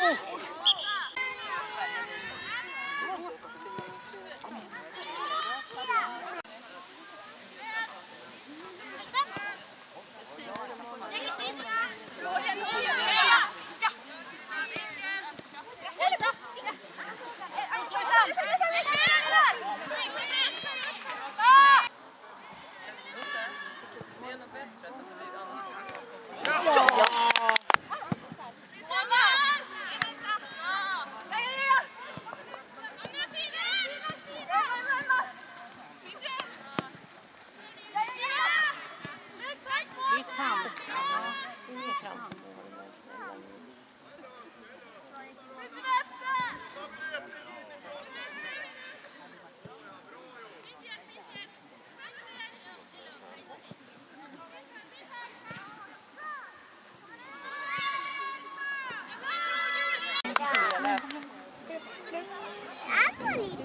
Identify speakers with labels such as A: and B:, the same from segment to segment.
A: oh.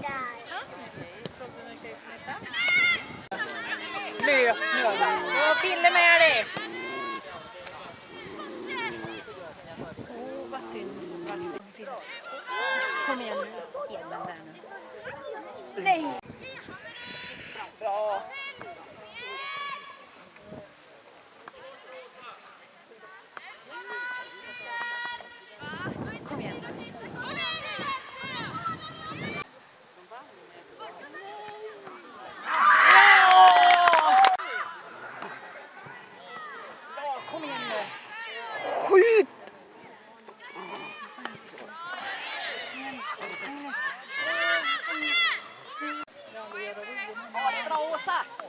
A: Såg du någon tjej som hittade?
B: Nu, nu har vi. Fille med dig! passar.